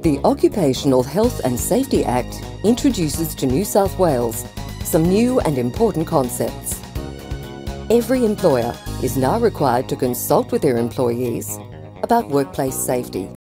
The Occupational Health and Safety Act introduces to New South Wales some new and important concepts. Every employer is now required to consult with their employees about workplace safety.